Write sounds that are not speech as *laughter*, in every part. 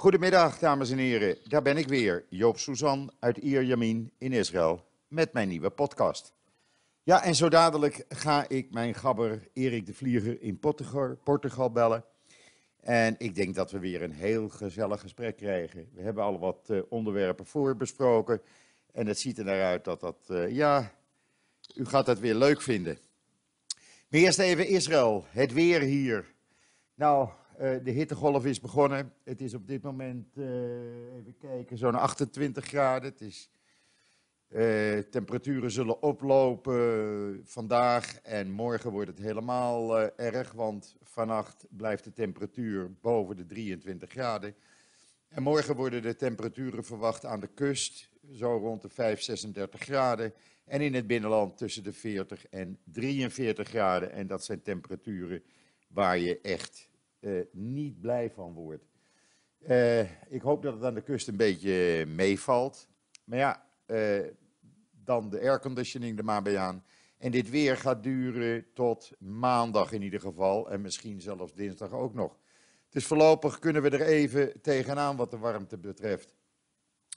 Goedemiddag, dames en heren. Daar ben ik weer, Joop Suzan uit Ierjamin in Israël, met mijn nieuwe podcast. Ja, en zo dadelijk ga ik mijn gabber Erik de Vlieger in Portugal, Portugal bellen. En ik denk dat we weer een heel gezellig gesprek krijgen. We hebben al wat uh, onderwerpen voorbesproken. En het ziet er naar uit dat dat, uh, ja, u gaat het weer leuk vinden. Maar eerst even Israël, het weer hier. Nou, de hittegolf is begonnen. Het is op dit moment, even kijken, zo'n 28 graden. Het is uh, temperaturen zullen oplopen vandaag en morgen wordt het helemaal erg, want vannacht blijft de temperatuur boven de 23 graden. En morgen worden de temperaturen verwacht aan de kust, zo rond de 5, 36 graden. En in het binnenland tussen de 40 en 43 graden. En dat zijn temperaturen waar je echt uh, niet blij van wordt. ik hoop dat het aan de kust een beetje meevalt. Maar ja, uh, dan de airconditioning er maar bij aan. En dit weer gaat duren tot maandag in ieder geval. En misschien zelfs dinsdag ook nog. Dus voorlopig kunnen we er even tegenaan wat de warmte betreft.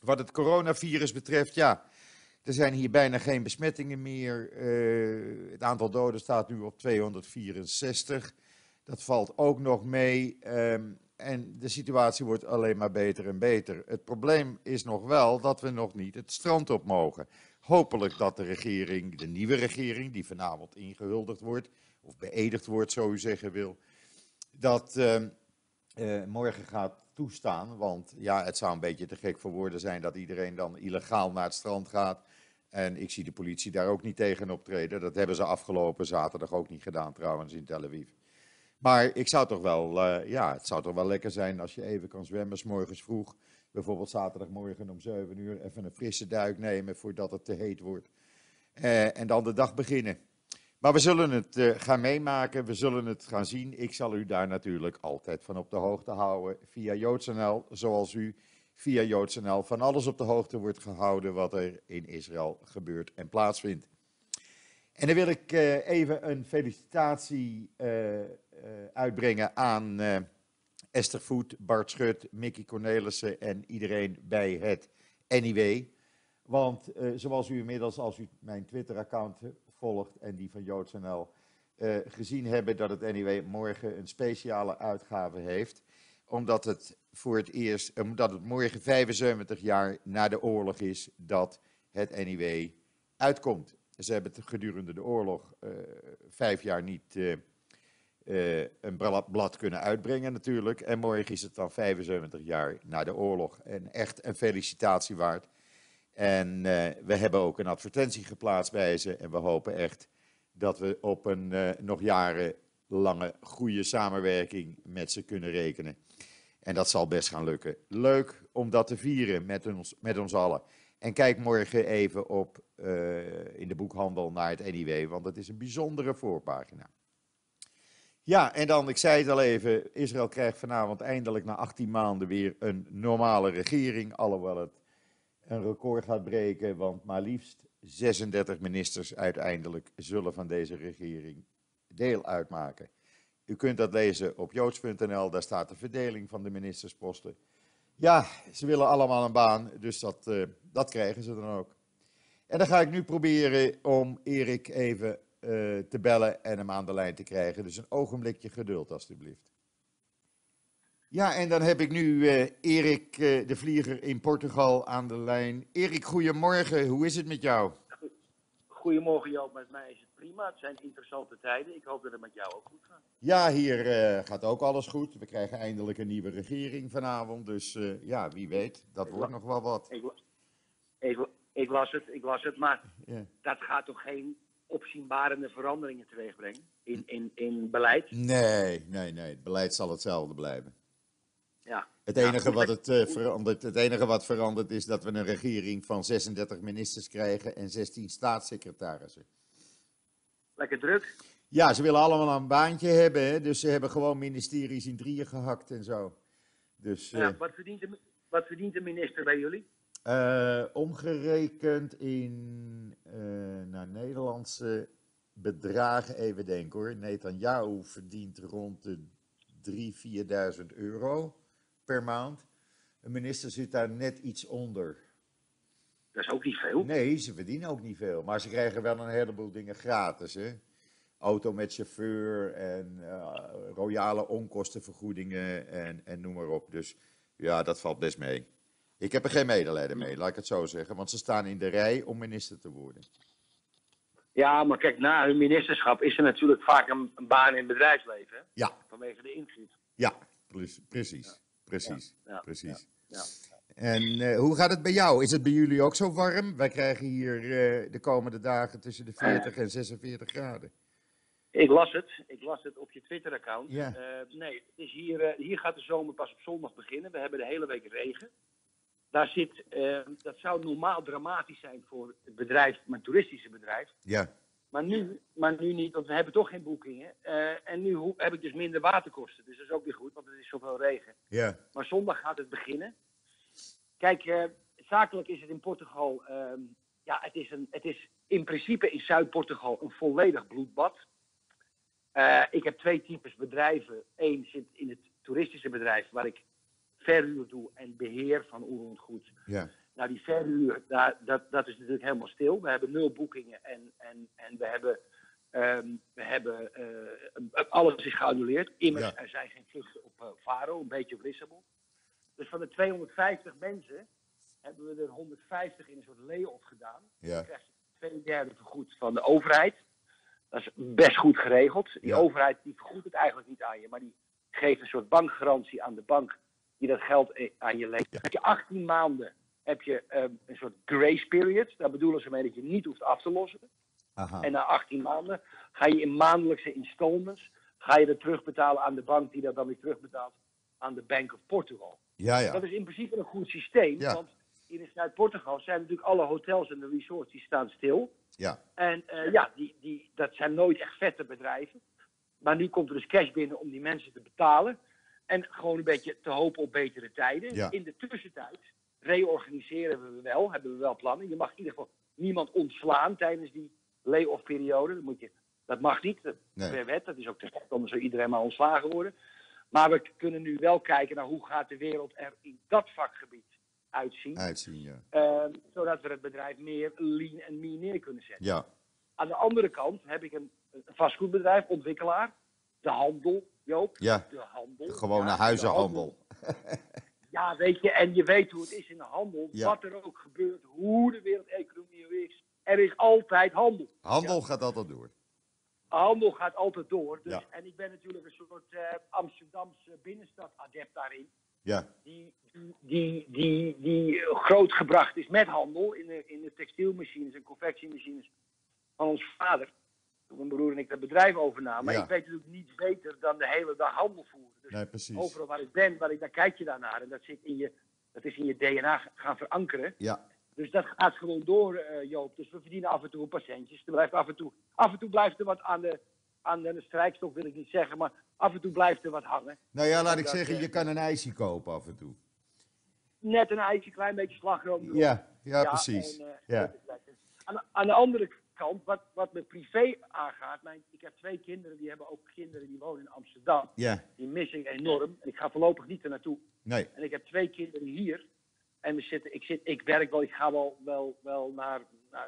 Wat het coronavirus betreft, ja. Er zijn hier bijna geen besmettingen meer. Het aantal doden staat nu op 264. Dat valt ook nog mee. Um, en de situatie wordt alleen maar beter en beter. Het probleem is nog wel dat we nog niet het strand op mogen. Hopelijk dat de regering, de nieuwe regering, die vanavond ingehuldigd wordt, of beëdigd wordt, zo u zeggen wil, dat uh, uh, morgen gaat toestaan. Want ja, het zou een beetje te gek voor woorden zijn dat iedereen dan illegaal naar het strand gaat. En ik zie de politie daar ook niet tegen optreden. Dat hebben ze afgelopen zaterdag ook niet gedaan trouwens in Tel Aviv. Maar ik zou toch wel, uh, ja, het zou toch wel lekker zijn als je even kan zwemmen, s morgens vroeg. Bijvoorbeeld zaterdagmorgen om 7 uur even een frisse duik nemen voordat het te heet wordt. Uh, en dan de dag beginnen. Maar we zullen het uh, gaan meemaken, we zullen het gaan zien. Ik zal u daar natuurlijk altijd van op de hoogte houden via JoodsNL, zoals u via JoodsNL van alles op de hoogte wordt gehouden wat er in Israël gebeurt en plaatsvindt. En dan wil ik even een felicitatie uitbrengen aan Esther Voet, Bart Schut, Mickey Cornelissen en iedereen bij het NIW. Want zoals u inmiddels, als u mijn Twitter-account volgt en die van JoodsNL, gezien hebben dat het NIW morgen een speciale uitgave heeft. Omdat het voor het eerst, omdat het morgen 75 jaar na de oorlog is dat het NIW uitkomt. Ze hebben het gedurende de oorlog vijf jaar niet uh, uh, een blad kunnen uitbrengen natuurlijk. En morgen is het dan 75 jaar na de oorlog. En echt een felicitatie waard. En we hebben ook een advertentie geplaatst bij ze. En we hopen echt dat we op een nog jarenlange goede samenwerking met ze kunnen rekenen. En dat zal best gaan lukken. Leuk om dat te vieren met ons, met ons allen. En kijk morgen even op in de boekhandel naar het NIW, want het is een bijzondere voorpagina. Ja, en dan, ik zei het al even, Israël krijgt vanavond eindelijk na 18 maanden weer een normale regering, alhoewel het een record gaat breken, want maar liefst 36 ministers uiteindelijk zullen van deze regering deel uitmaken. U kunt dat lezen op joods.nl, daar staat de verdeling van de ministersposten. Ja, ze willen allemaal een baan, dus dat, uh, dat krijgen ze dan ook. En dan ga ik nu proberen om Erik even te bellen en hem aan de lijn te krijgen. Dus een ogenblikje geduld, alstublieft. Ja, en dan heb ik nu uh, Erik uh, de Vlieger in Portugal aan de lijn. Erik, goedemorgen. Hoe is het met jou? Goedemorgen Joop, met mij is het prima. Het zijn interessante tijden. Ik hoop dat het met jou ook goed gaat. Ja, hier uh, gaat ook alles goed. We krijgen eindelijk een nieuwe regering vanavond. Dus uh, ja, wie weet, dat ik wordt nog wel wat. Ik, ik, ik, las het, ik las het, maar ja. dat gaat toch geen opzienbarende veranderingen teweegbrengen in, in, in beleid? Nee, nee, nee. Het beleid zal hetzelfde blijven. Ja. Het enige, ja, wat het, uh, verandert, het enige wat verandert is dat we een regering van 36 ministers krijgen en 16 staatssecretarissen. Lekker druk. Ja, ze willen allemaal een baantje hebben, hè? dus ze hebben gewoon ministeries in drieën gehakt en zo. Dus, ja, uh, wat, verdient de, wat verdient de minister bij jullie? Uh, omgerekend in naar Nederlandse bedragen, even denken hoor. Netanyahu verdient rond de 3.000, 4.000 euro per maand. Een minister zit daar net iets onder. Dat is ook niet veel. Nee, ze verdienen ook niet veel. Maar ze krijgen wel een heleboel dingen gratis. Hè? Auto met chauffeur en uh, royale onkostenvergoedingen en, en noem maar op. Dus ja, dat valt best mee. Ik heb er geen medelijden mee, laat ik het zo zeggen. Want ze staan in de rij om minister te worden. Ja, maar kijk, na hun ministerschap is er natuurlijk vaak een, een baan in het bedrijfsleven. Hè? Ja. Vanwege de invloed. Ja, precies. Precies. Ja, precies. Ja, En uh, hoe gaat het bij jou? Is het bij jullie ook zo warm? Wij krijgen hier uh, de komende dagen tussen de 40 en 46 graden. Ik las het. Ik las het op je Twitter-account. Ja. Uh, nee, het is hier, hier gaat de zomer pas op zondag beginnen. We hebben de hele week regen. Daar zit, dat zou normaal dramatisch zijn voor het bedrijf, mijn toeristische bedrijf. Ja. Maar nu, maar nu niet, want we hebben toch geen boekingen. Uh, en nu heb ik dus minder waterkosten. Dus dat is ook weer goed, want het is zoveel regen. Ja. Maar zondag gaat het beginnen. Kijk, uh, zakelijk is het in Portugal. Uh, ja, het is, een, het is in principe in Zuid-Portugal een volledig bloedbad. Ik heb twee types bedrijven. Eén zit in het toeristische bedrijf, waar ik verhuur doe en beheer van onroerend goed. Ja. Nou, die verhuur, daar, dat, dat is natuurlijk helemaal stil. We hebben nul boekingen en, en, en we hebben, um, we hebben uh, alles is geannuleerd. Immers, Ja. er zijn geen vluchten op uh, Faro, een beetje op Lissabon. Dus van de 250 mensen hebben we er 150 in een soort lay-off gedaan. Ja. Dan krijg je twee derde vergoed van de overheid. Dat is best goed geregeld. Die Ja. overheid die vergoedt het eigenlijk niet aan je, maar die geeft een soort bankgarantie aan de bank die dat geld eh, aan je leent. Heb je 18 maanden heb je um, een soort grace period. Daar bedoelen ze mee dat je niet hoeft af te lossen. Aha. En na 18 maanden ga je in maandelijkse installments ga je dat terugbetalen aan de bank die dat dan weer terugbetaalt aan de Bank of Portugal. Ja, ja. Dat is in principe een goed systeem, Ja. want in Zuid-Portugal zijn natuurlijk alle hotels en de resorts die staan stil. Ja. En uh, ja, die, die, dat zijn nooit echt vette bedrijven. Maar nu komt er dus cash binnen om die mensen te betalen. En gewoon een beetje te hopen op betere tijden. Ja. In de tussentijd reorganiseren we wel, hebben we wel plannen. Je mag in ieder geval niemand ontslaan tijdens die lay-off periode. Dat, moet je, dat mag niet, dat Nee. per wet. Dat is ook terecht, anders zou iedereen maar ontslagen worden. Maar we kunnen nu wel kijken naar hoe gaat de wereld er in dat vakgebied uitzien. Uitzien, ja. Uh, zodat we het bedrijf meer lean en mean neer kunnen zetten. Ja. Aan de andere kant heb ik een, een vastgoedbedrijf, ontwikkelaar. De handel, Joop. Ja. De handel. De gewone Ja, de huizenhandel. Ja, weet je, en je weet hoe het is in de handel. Ja. Wat er ook gebeurt, hoe de wereldeconomie er is. Er is altijd handel. Handel gaat altijd door. Handel gaat altijd door. Dus. En ik ben natuurlijk een soort eh, Amsterdamse binnenstad-adept daarin. Ja. Die, die, die, die, die grootgebracht is met handel in de, in de textielmachines en confectiemachines van ons vader. Mijn broer en ik dat bedrijf overnamen. Maar Ja. ik weet natuurlijk niet beter dan de hele dag handel voeren. Dus Nee, precies. overal waar ik ben, waar ik, daar kijk je daarnaar. En dat, zit in je, dat is in je DNA gaan verankeren. Ja. Dus dat gaat gewoon door, eh, Joop. Dus we verdienen af en toe een paar centjes. Er blijft af en toe, af en toe blijft er wat aan de, aan de strijkstok, wil ik niet zeggen. Maar af en toe blijft er wat hangen. Nou ja, laat ik Dat, zeggen, eh, je kan een ijsje kopen af en toe. Net een ijsje, klein beetje slagroom. erop. Ja, ja, precies. en, eh, Ja. aan de andere kant, wat, wat me privé aangaat. Mijn, ik heb twee kinderen, die hebben ook kinderen die wonen in Amsterdam. Ja, Die mis ik enorm. En ik ga voorlopig niet er naartoe. nee. En ik heb twee kinderen hier. En we zitten, ik, zit, ik werk wel, ik ga wel, wel, wel naar,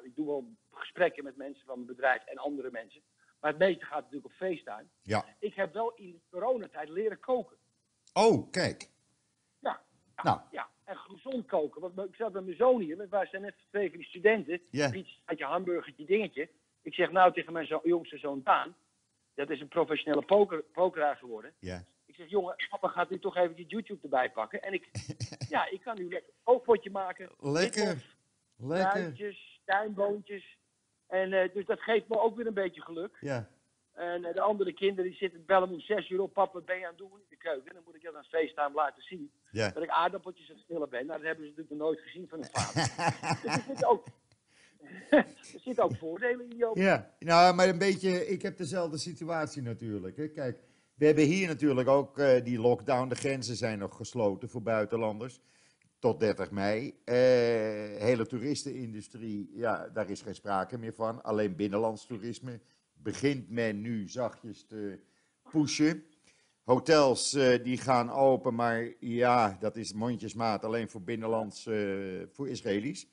ik doe wel gesprekken met mensen van mijn bedrijf en andere mensen. Maar het meeste gaat natuurlijk op FaceTime. Ja. Ik heb wel in coronatijd leren koken. Oh, kijk. Ja, ja, Nou. ja. En gezond koken. Want ik zat met mijn zoon hier, want wij zijn net twee van die studenten. Ja. Pizzaatje, hamburgertje, dingetje. Ik zeg nou tegen mijn zo- jongste zoon Daan, dat is een professionele poker, pokeraar geworden. Ik zeg, jongen, papa gaat nu toch even YouTube erbij pakken. En ik, *laughs* ja, ik kan nu lekker een oogpotje maken. Lekker. Lekker. Tuinboontjes. En eh, dus dat geeft me ook weer een beetje geluk. Ja. En eh, de andere kinderen die zitten bellen me om zes uur op. Papa, ben je aan het doen in de keuken? Dan moet ik dat aan FaceTime laten zien. Ja. Dat ik aardappeltjes aan het schillen ben. Nou, dat hebben ze natuurlijk nog nooit gezien van hun vader. *laughs* dus er zitten ook, *laughs* er zitten ook voordelen in, Joop. Ja, nou, maar een beetje, ik heb dezelfde situatie natuurlijk. Hè. Kijk, we hebben hier natuurlijk ook eh, die lockdown. De grenzen zijn nog gesloten voor buitenlanders. Tot 30 mei. Eh, hele toeristenindustrie, ja, daar is geen sprake meer van. Alleen binnenlands toerisme begint men nu zachtjes te pushen. Hotels eh, die gaan open, maar ja, dat is mondjesmaat alleen voor binnenlands, eh, voor Israëli's.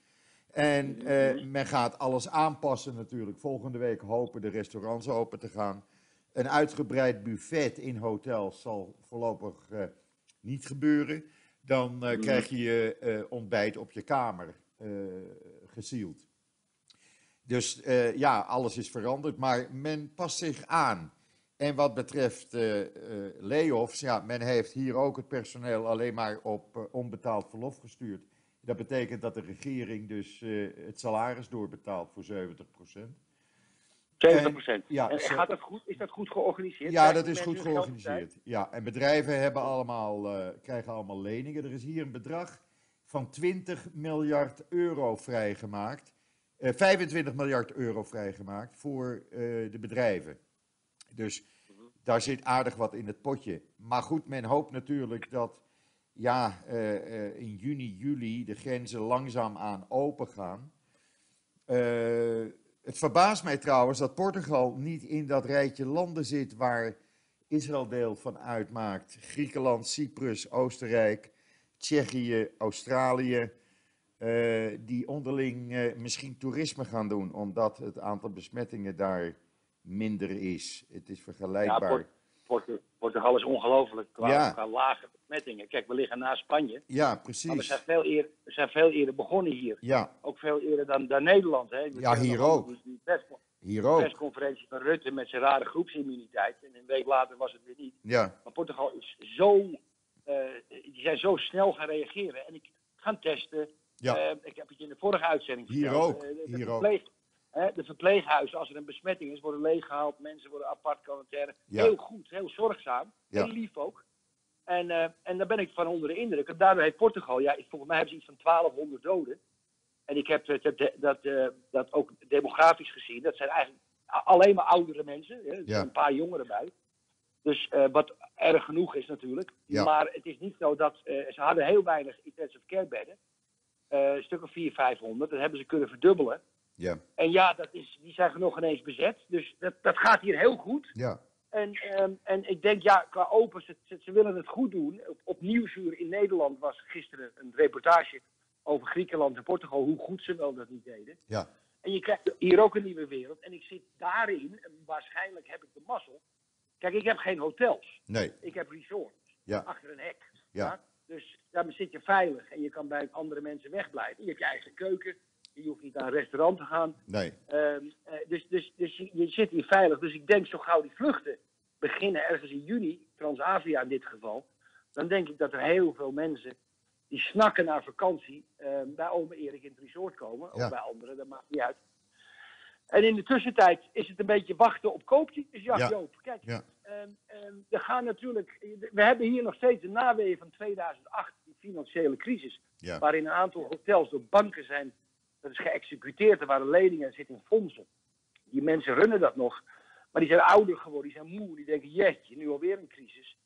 En eh, men gaat alles aanpassen natuurlijk. Volgende week hopen de restaurants open te gaan. Een uitgebreid buffet in hotels zal voorlopig niet gebeuren. Dan eh, krijg je je ontbijt op je kamer gesield. Dus eh, ja, alles is veranderd, maar men past zich aan. En wat betreft eh, layoffs, ja, men heeft hier ook het personeel alleen maar op onbetaald verlof gestuurd. Dat betekent dat de regering dus het salaris doorbetaalt voor 70% 70 procent. ja, en gaat dat goed? Is dat goed georganiseerd? Ja, dat is goed georganiseerd. Ja, en bedrijven hebben allemaal, krijgen allemaal leningen. Er is hier een bedrag van 20 miljard euro vrijgemaakt. Eh 25 miljard euro vrijgemaakt voor eh, de bedrijven. Dus daar zit aardig wat in het potje. Maar goed, men hoopt natuurlijk dat ja, eh, eh, in juni, juli de grenzen langzaamaan open gaan. Eh, het verbaast mij trouwens dat Portugal niet in dat rijtje landen zit waar Israël deel van uitmaakt. Griekenland, Cyprus, Oostenrijk, Tsjechië, Australië. Eh, die onderling eh, misschien toerisme gaan doen, omdat het aantal besmettingen daar minder is. Het is Ja, vergelijkbaar. Port- Port- Portugal is ongelooflijk qua, Ja. lage besmettingen. Kijk, we liggen na Spanje. Ja, Maar we precies. zijn veel eerder, we zijn veel eerder begonnen hier. Ja, Ook veel eerder dan, dan Nederland. Hè. We Ja, hier ook. Die, pers- hier ook. persconferentie van Rutte met zijn rare groepsimmuniteit. En een week later was het weer niet. Ja, Maar Portugal is zo, eh, die zijn zo snel gaan reageren. En ik gaan testen. Ja, Eh, ik heb het je in de vorige uitzending Hier verteld. ook, Eh, de, hier ook. verpleeg- hè, de verpleeghuizen, als er een besmetting is, worden leeggehaald. Mensen worden apart quarantaine. Ja. Heel goed, heel zorgzaam. Heel lief ook. En, eh, en daar ben ik van onder de indruk. En daardoor heeft Portugal, ja, volgens mij hebben ze iets van 1200 doden. En ik heb het- dat, dat, eh, dat ook demografisch gezien. Dat zijn eigenlijk alleen maar oudere mensen. Hè. Er zijn een paar jongeren bij. Dus eh, wat erg genoeg is natuurlijk. Ja. Maar het is niet zo dat eh, ze hadden heel weinig intensive care bedden. Eh, een stuk of 400, 500. Dat hebben ze kunnen verdubbelen. ja, En ja, dat is, die zijn nog ineens bezet. Dus dat, dat gaat hier heel goed. ja, En, ehm, en ik denk, ja, qua open, ze, ze, willen het goed doen. Op, op Nieuwsuur in Nederland was gisteren een reportage over Griekenland en Portugal, hoe goed ze wel dat niet deden. ja, En je krijgt hier ook een nieuwe wereld. En ik zit daarin, en waarschijnlijk heb ik de mazzel. Kijk, ik heb geen hotels. nee, Ik heb resorts. Ja. Achter een hek. Ja. Dus daar zit je veilig en je kan bij andere mensen wegblijven. Je hebt je eigen keuken. Je hoeft niet naar een restaurant te gaan. nee, Ehm, eh, dus dus, dus je, je zit hier veilig. Dus ik denk zo gauw die vluchten beginnen ergens in juni, Transavia in dit geval. Dan denk ik dat er heel veel mensen die snakken naar vakantie ehm, bij ome Erik in het resort komen. Ja. Of bij anderen, dat maakt niet uit. En in de tussentijd is het een beetje wachten op koopjes. Ja, Ja. Joop, kijk. Ja. ehm, ehm, er gaan natuurlijk, we hebben hier nog steeds de naweeën van 2008, die financiële crisis. ja, Waarin een aantal hotels door banken zijn, dat is geëxecuteerd. Er waren leningen, zitten in fondsen. Die mensen runnen dat nog. Maar die zijn ouder geworden, die zijn moe. Die denken, jeetje, nu alweer een crisis.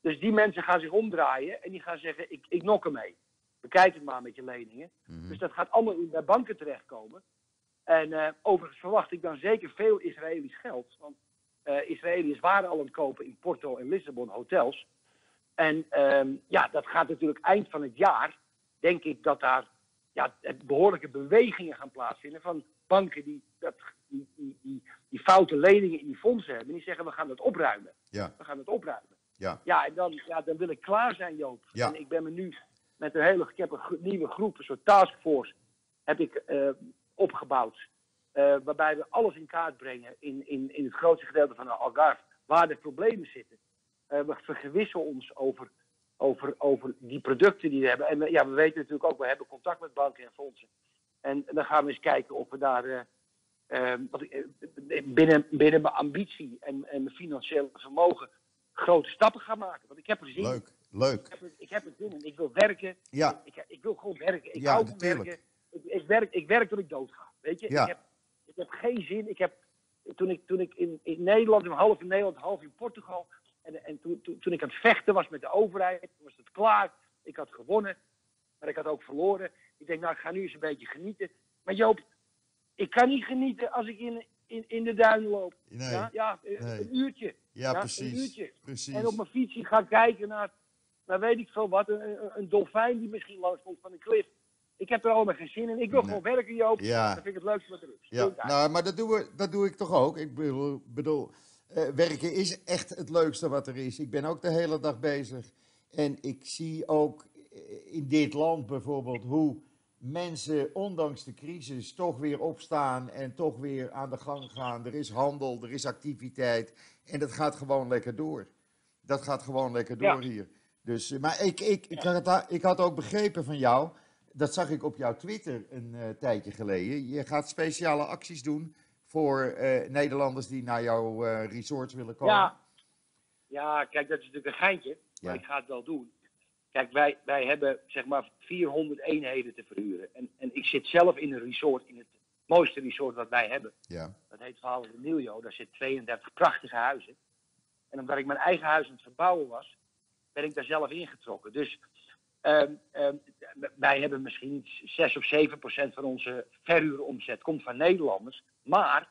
Dus die mensen gaan zich omdraaien en die gaan zeggen, ik, ik nok ermee. Bekijk het maar met je leningen. mhm, Dus dat gaat allemaal bij banken terechtkomen. En eh, overigens verwacht ik dan zeker veel Israëlisch geld. Want eh Israëliërs waren al aan het kopen in Porto en Lissabon hotels. En ehm, ja, dat gaat natuurlijk eind van het jaar. Denk ik dat daar ja, behoorlijke bewegingen gaan plaatsvinden van banken die, dat, die, die, die, die foute leningen in die fondsen hebben. Die zeggen we gaan dat opruimen. ja, We gaan het opruimen. ja, Ja, en dan, ja, dan wil ik klaar zijn, Joop. Ja. En ik ben me nu met een hele, ik heb een nieuwe groep, een soort taskforce, heb ik eh, opgebouwd. Eh, waarbij we alles in kaart brengen in, in, in het grootste gedeelte van de Algarve, waar de problemen zitten. Eh, we vergewissen ons over, over, over die producten die we hebben. En we- ja, we weten natuurlijk ook, we hebben contact met banken en fondsen. En dan gaan we eens kijken of we daar eh, eh, wat ik, eh, binnen, binnen mijn ambitie en, en mijn financiële vermogen grote stappen gaan maken. Want ik heb er zin in. leuk, leuk. Ik heb, er, ik heb er zin in. Ik wil werken. Ja, Ik, ik wil gewoon werken. Ik Ja, hou van werken. Ik, ik, werk, ik werk tot ik doodga. Weet je? Ja. Ik, heb, ik heb geen zin. Ik heb, toen ik, toen ik in, in Nederland, half in Nederland, half in Portugal. En, en toen, toen, toen ik aan het vechten was met de overheid, toen was het klaar. Ik had gewonnen, maar ik had ook verloren. Ik denk, nou, ik ga nu eens een beetje genieten. Maar Joop, ik kan niet genieten als ik in, in, in de duinen loop. Nee. Ja, ja eh, Nee. een uurtje. Ja, Ja, precies. een uurtje. Precies. En op mijn fietsje gaan kijken naar, naar weet ik veel wat, een, een, een dolfijn die misschien langs komt van een klif. Ik heb er allemaal geen zin in. Ik wil Nee. gewoon werken, Joop. Ja. Dat vind ik het leukste wat er is. Ja, nou, maar dat, doen we, dat doe ik toch ook. Ik bedoel, bedoel eh, werken is echt het leukste wat er is. Ik ben ook de hele dag bezig. En ik zie ook eh, in dit land bijvoorbeeld hoe mensen, ondanks de crisis, toch weer opstaan en toch weer aan de gang gaan. Er is handel, er is activiteit. En dat gaat gewoon lekker door. Dat gaat gewoon lekker door Ja. hier. Dus, eh, maar ik, ik, ik, had, ik had ook begrepen van jou, dat zag ik op jouw Twitter een eh, tijdje geleden. Je gaat speciale acties doen voor eh, Nederlanders die naar jouw eh, resorts willen komen. Ja. ja, kijk, dat is natuurlijk een geintje. Maar Ja. ik ga het wel doen. Kijk, wij, wij hebben zeg maar 400 eenheden te verhuren. En, en ik zit zelf in een resort, in het mooiste resort wat wij hebben. Ja, Dat heet Verhaal de Miljo. Daar zitten 32 prachtige huizen. En omdat ik mijn eigen huis aan het verbouwen was, ben ik daar zelf ingetrokken. Dus ehm, ehm, wij hebben misschien iets 6 of 7 procent van onze verhuuromzet komt van Nederlanders. Maar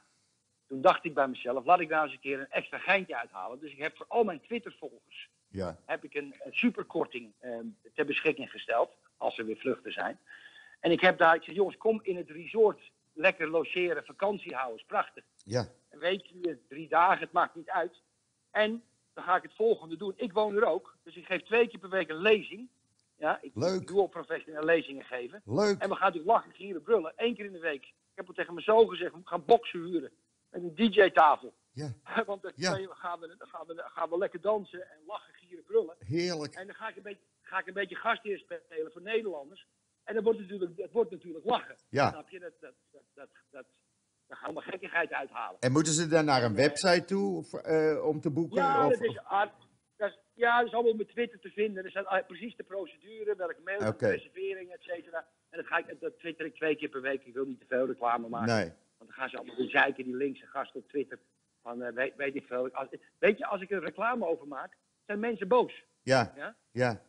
toen dacht ik bij mezelf, laat ik nou eens een keer een extra geintje uithalen. Dus ik heb voor al mijn Twitter-volgers ja, heb ik een, een superkorting ehm, ter beschikking gesteld. Als er weer vluchten zijn. En ik heb daar, ik zeg, jongens, kom in het resort lekker logeren, vakantie houden, is prachtig. ja, Een weekje, drie dagen, het maakt niet uit. En dan ga ik het volgende doen. Ik woon er ook, dus ik geef twee keer per week een lezing. Ja, ik Leuk. doe ook professionele lezingen geven. leuk. En we gaan natuurlijk lachen, gieren, brullen. Eén keer in de week. Ik heb al tegen mijn zoon gezegd, we gaan boksen huren. Met een DJ-tafel. Ja, *laughs* Want dan Ja. gaan, we, dan, gaan we, dan gaan we lekker dansen en lachen, gieren, brullen. heerlijk. En dan ga ik een beetje, ga ik een beetje gastheer spelen voor Nederlanders. En dan wordt het natuurlijk, het wordt natuurlijk lachen. Ja. Snap je? Dat, dat, dat, dat, dat, dan gaan we gekkigheid uithalen. En moeten ze dan naar een website toe of, eh, om te boeken? Ja, of, dat is, ah, dat is, ja, dat is allemaal op mijn Twitter te vinden. Er staat ah, precies de procedure, welke mail, Oké. reservering, et cetera. En dat, ga ik, dat twitter ik twee keer per week. Ik wil niet te veel reclame maken. nee, Want dan gaan ze allemaal zeiken, die linkse gasten op Twitter. Van, eh, weet, weet ik veel. Als, weet je, als ik er reclame over maak, zijn mensen boos. ja, Ja? ja.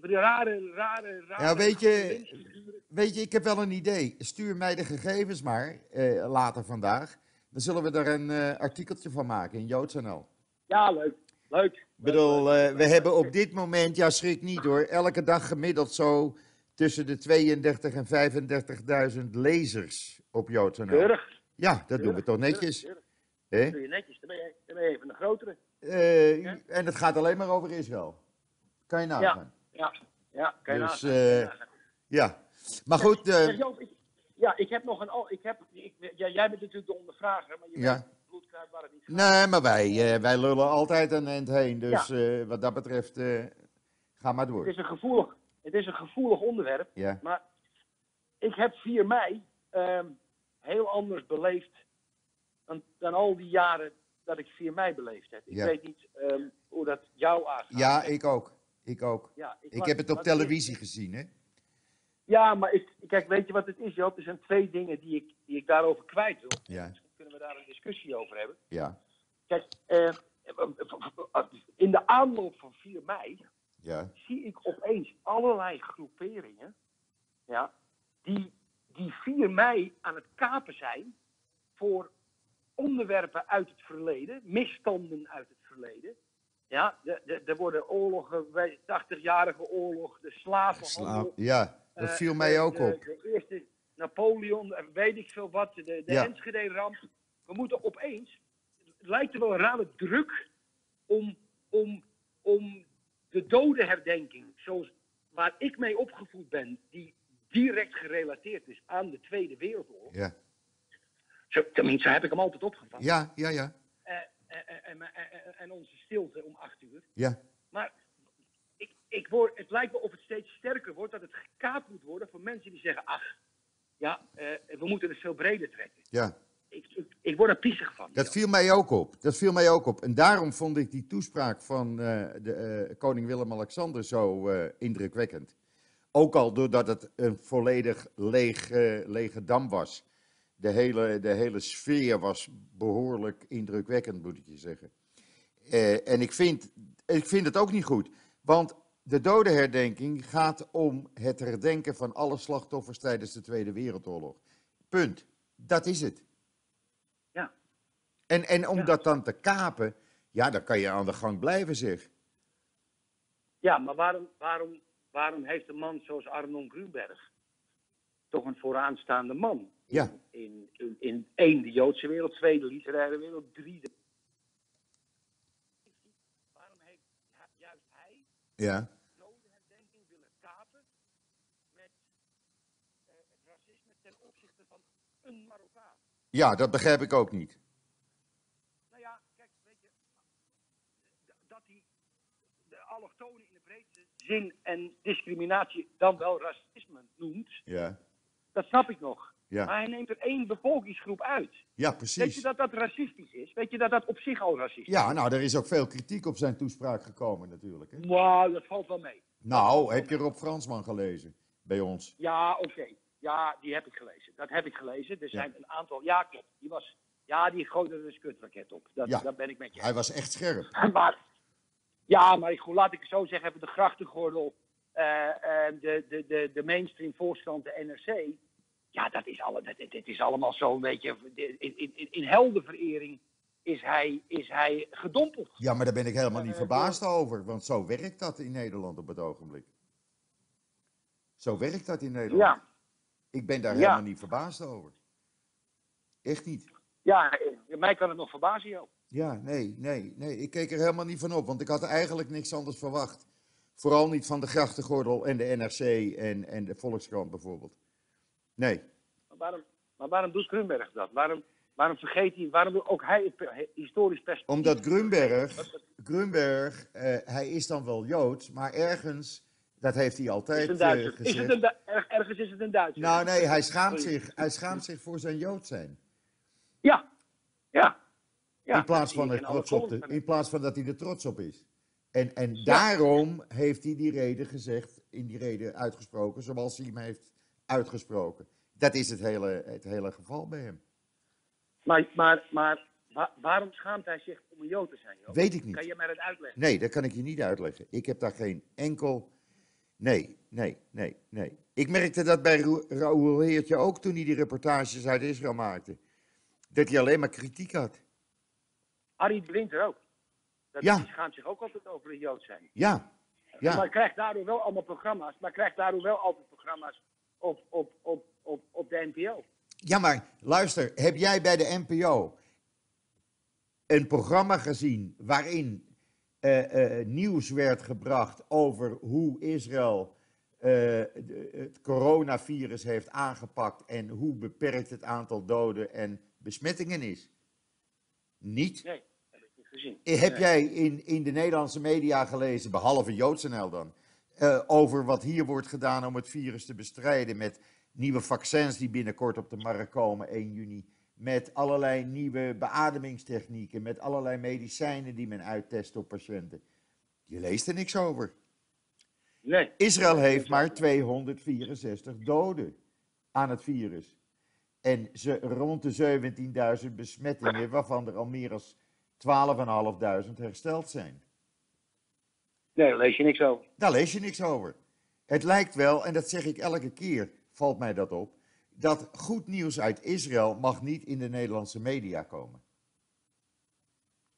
Rare, rare, rare... Ja, weet je-. Weet je, ik heb wel een idee. Stuur mij de gegevens maar eh, later vandaag. Dan zullen we daar een eh, artikeltje van maken in JoodsNL. Ja, leuk. Leuk. Ik bedoel, eh, we hebben op dit moment, ja schrik niet hoor, elke dag gemiddeld zo tussen de 32 en 35.000 lezers op JoodsNL. Keurig. Ja, dat doen we toch netjes. keurig. Dat doe je netjes. Dan ben je, dan ben je even een grotere. Eh, Ja. En het gaat alleen maar over Israël. Kan je nagaan. Ja, ja. Kan je Dus, nagaan. eh. Ja. Maar goed, Joop, ik, ja, ik heb nog een... al- Ik heb, ik, ja, jij bent natuurlijk de ondervrager, maar je Ja. Weet bloedkruid waar het niet gaat. nee, maar wij, eh, wij lullen altijd een eind heen. Dus eh, wat dat betreft, eh, ga maar Het door. is een gevoelig, het is een gevoelig onderwerp. Ja, Maar ik heb 4 mei ehm, heel anders beleefd dan, dan al die jaren dat ik 4 mei beleefd heb. Ik Ja. weet niet ehm, hoe dat jou aangaat. ja ik ook. Ik ook. Ja, Ik heb het op televisie gezien, hè? Ja, maar ik, kijk, weet je wat het is, Joop? Er zijn twee dingen die ik, die ik daarover kwijt wil. Ja. Daar een discussie over hebben. Ja, Kijk, eh, in de aanloop van 4 mei ja, zie ik opeens allerlei groeperingen ja, die, die 4 mei aan het kapen zijn voor onderwerpen uit het verleden, misstanden uit het verleden. Ja, de- de- er worden oorlogen, wij- 80-jarige oorlog, de slavenhandel. Sla- ja dat eh, viel mij de- ook de- op. De eerste Napoleon, weet ik veel wat, de, de Ja. Enschede-ramp. We moeten opeens, het lijkt er wel een rare druk om, om, om de dodenherdenking, zoals waar ik mee opgevoed ben, die direct gerelateerd is aan de Tweede Wereldoorlog. Ja, Zo, tenminste, zo heb ik hem altijd opgevat. ja, ja, ja. Eh, eh, eh, en, onze stilte om acht uur. ja. Maar ik, ik word, het lijkt me of het steeds sterker wordt dat het gekaapt moet worden voor mensen die zeggen: ach, ja, we moeten het veel breder trekken. ja. Ik, word er piezig van. Dat viel mij ook op. Dat viel mij ook op. En daarom vond ik die toespraak van eh, de, eh, koning Willem-Alexander zo eh, indrukwekkend. Ook al doordat het een volledig leeg, lege dam was. De hele, de hele sfeer was behoorlijk indrukwekkend, moet ik je zeggen. En ik vind, ik vind het ook niet goed. Want de dodenherdenking gaat om het herdenken van alle slachtoffers tijdens de Tweede Wereldoorlog. Punt. Dat is het. En, en om Ja. dat dan te kapen, ja, dan kan je aan de gang blijven, zeg. Ja, maar waarom, waarom, waarom heeft een man zoals Arnon Grunberg toch een vooraanstaande man? Ja. In, in, in één, de Joodse wereld, twee, de literaire wereld, drie, de... Waarom heeft ju- juist hij Ja. dodenherdenking willen kapen met eh, het racisme ten opzichte van een Marokkaan? Ja, dat begrijp ik ook niet. Nou ja, kijk, weet je, d- dat hij de allochtonen in de breedste zin en discriminatie dan wel racisme noemt, Ja, dat snap ik nog. ja. Maar hij neemt er één bevolkingsgroep uit. ja Weet precies. je dat dat racistisch is? Weet je dat dat op zich al racistisch is? Ja, nou, er is ook veel kritiek op zijn toespraak gekomen natuurlijk. Hè? Wauw, dat valt wel mee. Nou, heb je Rob Fransman gelezen bij ons? Ja, oké. Ja, die heb ik gelezen. Dat heb ik gelezen. Er Ja. zijn een aantal. Ja, klopt. Die was. Ja, die gooide er een skutraket op. Dat, Ja. dat ben ik met je. Hij was echt scherp. *laughs* Maar, ja, maar ik, laat ik het zo zeggen, even de grachtengordel, eh, de, de, de, de mainstream voorstand, de NRC. Ja, dat is, alle, dat, dit is allemaal zo'n beetje, in, in, in, in heldenverering is hij, is hij gedompeld. Ja, maar daar ben ik helemaal niet Eh, verbaasd over, want zo werkt dat in Nederland op het ogenblik. Zo werkt dat in Nederland. Ja, Ik ben daar Ja. helemaal niet verbaasd over. Echt niet. ja, eh, mij kan het nog verbazen, joh. Ja, nee, nee, nee. Ik keek er helemaal niet van op, want ik had eigenlijk niks anders verwacht. Vooral niet van de Grachtengordel en de NRC en, en de Volkskrant bijvoorbeeld. Nee, Maar waarom, maar waarom doet Grunberg dat? Waarom, waarom vergeet hij, waarom ook hij het historisch perspectief? omdat Grunberg, Grunberg eh, hij is dan wel Joods, maar ergens, dat heeft hij is altijd een eh, Duitser. Is gezegd. het een, er- ergens is het een Duitser. Nou nee, hij schaamt, zich, hij schaamt zich voor zijn Jood zijn. Ja, in, plaats van zie er ik in alle trots op te, columns. in plaats van dat hij er trots op is. En, en daarom heeft hij die reden gezegd, in die reden uitgesproken, zoals hij hem heeft uitgesproken. Dat is het hele, het hele geval bij hem. Maar, maar, maar wa- waarom schaamt hij zich om een Jood te zijn? Joh? Weet ik niet. Kan je mij dat uitleggen? Nee, dat kan ik je niet uitleggen. Ik heb daar geen enkel. Nee, nee, nee, nee. Ik merkte dat bij Ra- Raoul Heertje ook toen hij die reportages uit Israël maakte. Dat hij alleen maar kritiek had. Arie de Winter ook. Dat, Ja. Die schaamt zich ook altijd over het Jood zijn. Ja, ja. Maar krijgt daardoor wel allemaal programma's. Maar krijgt daardoor wel altijd programma's op, op, op, op, op de NPO. Ja, maar luister, heb jij bij de NPO een programma gezien waarin eh, eh, nieuws werd gebracht over hoe Israël eh, de- het coronavirus heeft aangepakt en hoe beperkt het aantal doden en besmettingen is? Niet. Nee, dat heb ik niet gezien. Eh, Heb jij in, in de Nederlandse media gelezen, behalve JoodsNL dan, eh, over wat hier wordt gedaan om het virus te bestrijden met nieuwe vaccins die binnenkort op de markt komen, 1 juni, met allerlei nieuwe beademingstechnieken, met allerlei medicijnen die men uittest op patiënten. Je leest er niks over. Nee. Israël heeft maar 264 doden aan het virus. En ze, rond de 17.000 besmettingen, waarvan er al meer dan 12.500 hersteld zijn. nee, daar lees je niks over. Daar lees je niks over. Het lijkt wel, en dat zeg ik elke keer, valt mij dat op, dat goed nieuws uit Israël mag niet in de Nederlandse media komen.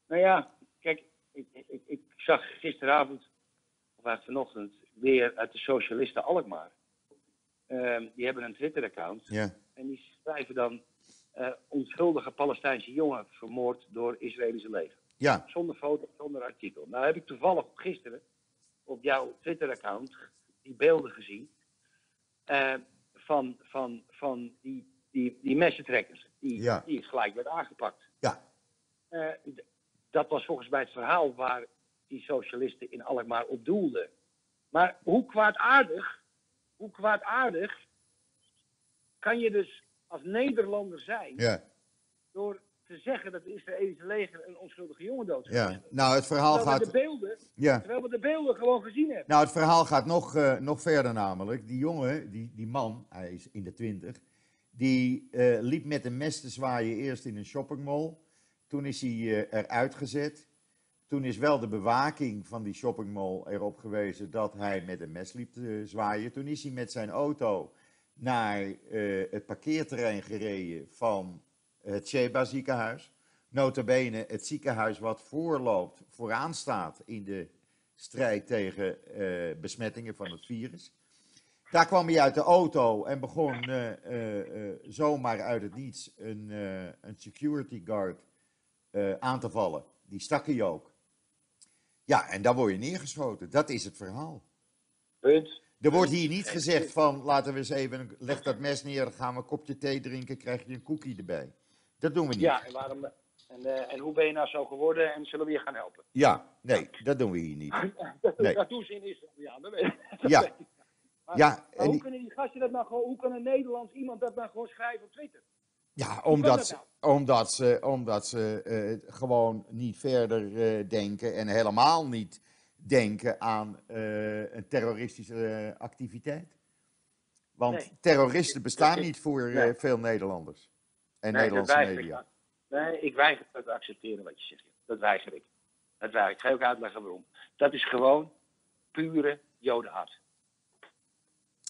Nou ja, kijk, ik, ik, ik zag gisteravond, of vanochtend, weer uit de Socialisten Alkmaar. Ehm, die hebben een Twitter-account. Ja, En die schrijven dan onschuldige Palestijnse jongen vermoord door Israëlische leger. ja, Zonder foto, zonder artikel. Nou heb ik toevallig gisteren op jouw Twitter-account die beelden gezien eh, van, van, van die, die, die messentrekkers. Die, Ja. die gelijk werd aangepakt. ja, Eh, dat was volgens mij het verhaal waar die socialisten in Alkmaar op doelden. Maar hoe kwaadaardig, hoe kwaadaardig kan je dus als Nederlander zijn ja, door te zeggen dat het Israëlische leger een onschuldige jongen dood ja. Nou, het verhaal Terwijl we, gaat, de beelden, ja. terwijl we de beelden gewoon gezien hebben. Nou, het verhaal gaat nog, eh, nog verder namelijk. Die jongen, die, die man, hij is in de twintig, die eh, liep met een mes te zwaaien eerst in een shoppingmall. Toen is hij eh, eruit gezet. Toen is wel de bewaking van die shoppingmall erop gewezen dat hij met een mes liep te zwaaien. Toen is hij met zijn auto naar eh, het parkeerterrein gereden van het Sheba ziekenhuis. nota bene het ziekenhuis wat voorloopt, vooraan staat in de strijd tegen eh, besmettingen van het virus. Daar kwam hij uit de auto en begon eh, zomaar uit het niets een, een security guard aan te vallen. Die stak hij ook. Ja, en dan word je neergeschoten. Dat is het verhaal. Punt. Er wordt hier niet gezegd van, laten we eens even, leg dat mes neer, dan gaan we een kopje thee drinken, krijg je een koekie erbij. Dat doen we niet. Ja, en, waarom, en, eh, en hoe ben je nou zo geworden en zullen we je gaan helpen? Ja, nee, dat doen we hier niet. *laughs* Nee. Dat doen ze in Israël, ja. Dat weet ik. *laughs* Ja, Maar, ja, maar hoe die- kunnen die gasten dat nou gewoon, hoe kan een Nederlands iemand dat nou gewoon schrijven op Twitter? ja kan omdat, dat ze, nou? omdat ze, omdat ze eh, gewoon niet verder eh, denken en helemaal niet denken aan eh, een terroristische eh, activiteit. Want Nee. terroristen bestaan niet voor eh, nee. veel Nederlanders en Nee, Nederlandse media. Ik. Nee, ik weiger dat te accepteren wat je zegt. Dat weiger ik. Dat weiger ik. Ik ga je ook uitleggen waarom. Dat is gewoon pure jodenhaat.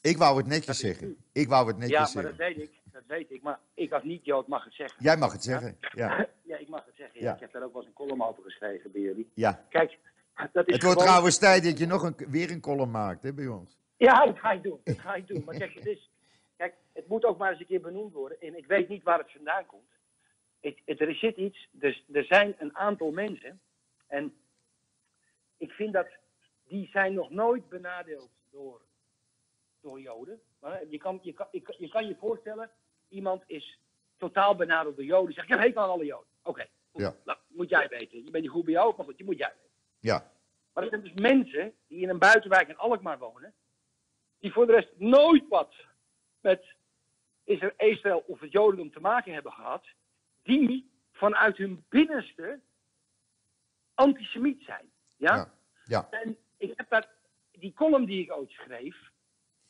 Ik wou het netjes zeggen. Ik wou het netjes Ja, maar dat zeggen. weet ik. Dat weet ik. Maar ik als niet-jood mag het zeggen. Jij mag het zeggen. Ja, *laughs* Ja, ik mag het zeggen. Ja. Ja. Ik heb daar ook wel eens een column over geschreven bij jullie. ja. Kijk, dat is Het wordt gewoon... trouwens tijd dat je nog een, weer een column maakt hè, bij ons. Ja, dat ga ik doen. Dat ga ik doen. Maar kijk, het, is, kijk, het moet ook maar eens een keer benoemd worden. En ik weet niet waar het vandaan komt. Ik, het, er zit iets. Dus, er zijn een aantal mensen. En ik vind dat die zijn nog nooit benadeeld door, door Joden. Maar je, kan, je, kan, je, kan, je je voorstellen, iemand is totaal benadeeld door Joden. Zegt, ik heb hekel aan alle Joden. Oké. Ja. Nou, moet jij weten. Je bent niet goed bij jou, maar goed, die moet jij weten. Ja, Maar er zijn dus mensen die in een buitenwijk in Alkmaar wonen, die voor de rest nooit wat met Isra- Israël of het Jodendom te maken hebben gehad, die vanuit hun binnenste antisemiet zijn. Ja? ja, ja. En ik heb dat, die column die ik ooit schreef,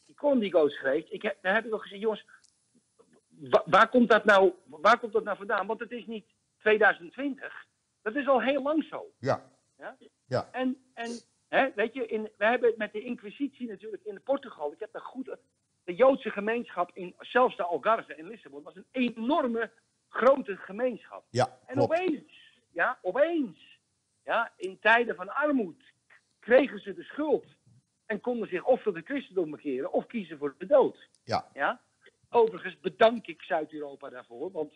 die column die ik ooit schreef, ik heb, daar heb ik al gezegd, jongens, wa- waar, komt dat nou, waar komt dat nou vandaan? Want het is niet 2020, dat is al heel lang zo. ja. Ja? Ja. En, en hè, weet je, in, we hebben het met de Inquisitie natuurlijk in Portugal. Ik heb daar goed. De Joodse gemeenschap in zelfs de Algarve in Lissabon was een enorme grote gemeenschap. ja En klopt. opeens, ja, opeens, ja, in tijden van armoede kregen ze de schuld en konden zich of tot het christendom bekeren of kiezen voor de dood. Ja. Ja? Overigens bedank ik Zuid-Europa daarvoor, want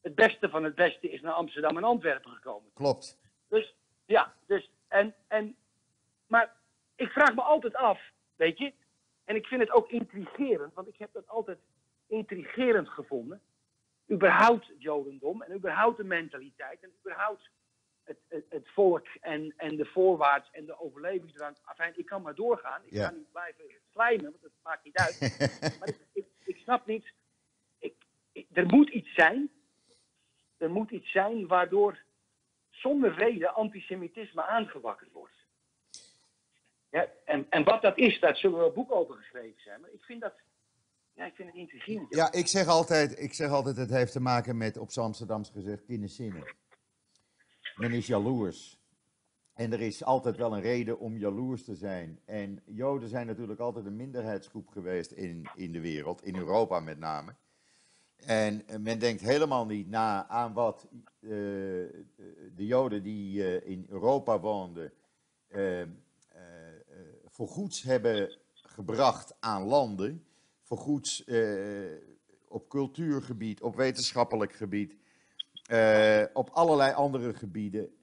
het beste van het beste is naar Amsterdam en Antwerpen gekomen. Klopt. Dus ja, dus en, en maar ik vraag me altijd af, weet je, en ik vind het ook intrigerend, want ik heb dat altijd intrigerend gevonden. Überhaupt het Jodendom en überhaupt de mentaliteit en überhaupt het, het, het volk en, en de voorwaarts en de overlevingsdrang. Enfin, ik kan maar doorgaan. Ik Ja. ga niet blijven slijmen, want dat maakt niet uit. *laughs* maar ik, ik, ik snap niet. Ik- er moet iets zijn. Er moet iets zijn waardoor zonder reden antisemitisme aangewakkerd wordt. Ja, en, en wat dat is, daar zullen wel boeken over geschreven zijn. Maar ik vind dat. Ja, ik vind het intrigerend. Ja, ik zeg altijd, ik zeg altijd, het heeft te maken met, op z'n Amsterdams gezegd, kinderzinnen. Men is jaloers. En er is altijd wel een reden om jaloers te zijn. En Joden zijn natuurlijk altijd een minderheidsgroep geweest in, in de wereld, in Europa met name. En eh, men denkt helemaal niet na aan wat eh, de Joden die eh, in Europa woonden eh, voorgoeds hebben gebracht aan landen. Voorgoeds op cultuurgebied, op wetenschappelijk gebied, op allerlei andere gebieden.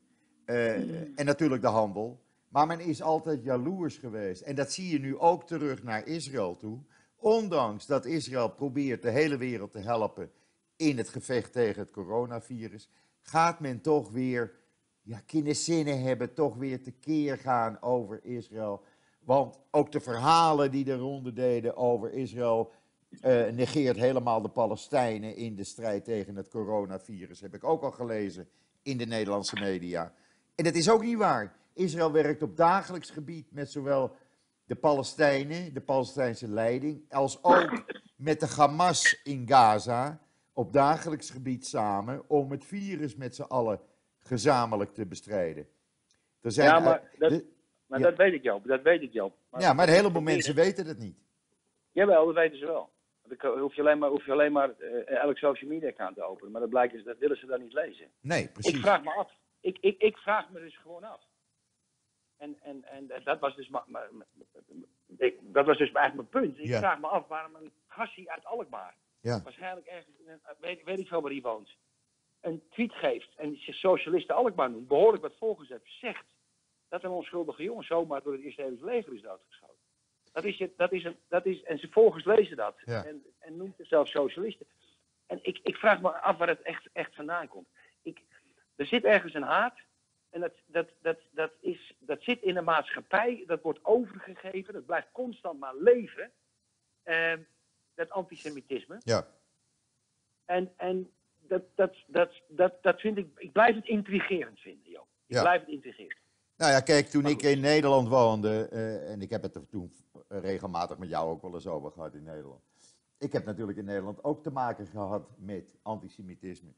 En natuurlijk de handel. Maar men is altijd jaloers geweest. En dat zie je nu ook terug naar Israël toe. Ondanks dat Israël probeert de hele wereld te helpen in het gevecht tegen het coronavirus, gaat men toch weer ja, kinderzinnen hebben, toch weer tekeer gaan over Israël. Want ook de verhalen die de ronde deden over Israël eh, negeert helemaal de Palestijnen in de strijd tegen het coronavirus. Heb ik ook al gelezen in de Nederlandse media. En dat is ook niet waar. Israël werkt op dagelijks gebied met zowel de Palestijnen, de Palestijnse leiding, als ook met de Hamas in Gaza op dagelijks gebied samen om het virus met z'n allen gezamenlijk te bestrijden. Er zijn Ja, maar dat- de- Maar Ja. dat weet ik, Joop. Dat weet ik, Joop. ja, maar een heleboel mensen weten het niet. Jawel, dat weten ze wel. Dat Dan hoef je alleen maar, hoef je alleen maar eh, elk social media account te openen. Maar dat blijkt dus, dat willen ze dan niet lezen. Nee, precies. Ik vraag me af. Ik, ik, ik vraag me dus gewoon af. En, en, en dat was dus, ik- dat was dus eigenlijk mijn punt. Ik Ja. vraag me af waarom een gassie uit Alkmaar, Ja, waarschijnlijk ergens, in een- weet, weet ik veel waar hij woont, een tweet geeft en zich socialisten Alkmaar noemt, behoorlijk wat volgers heeft, zegt dat een onschuldige jongen zomaar door het Eerste Nederlands leger is doodgeschoten. Dat is, dat is een, dat is, en zijn volgers lezen dat Ja. en, en noemt zichzelf socialisten. En ik, ik vraag me af waar het echt, echt vandaan komt. Ik, er zit ergens een haat. En dat, dat, dat, dat, is, dat zit in de maatschappij. Dat wordt overgegeven. Dat blijft constant maar leven. Eh, dat antisemitisme. ja. En, en dat, dat, dat, dat, dat vind ik. Ik blijf het intrigerend vinden, joh. Ik Ja. blijf het intrigerend. Nou ja, kijk, toen ik in Nederland woonde, eh, en ik heb het er toen regelmatig met jou ook wel eens over gehad in Nederland. Ik heb natuurlijk in Nederland ook te maken gehad met antisemitisme.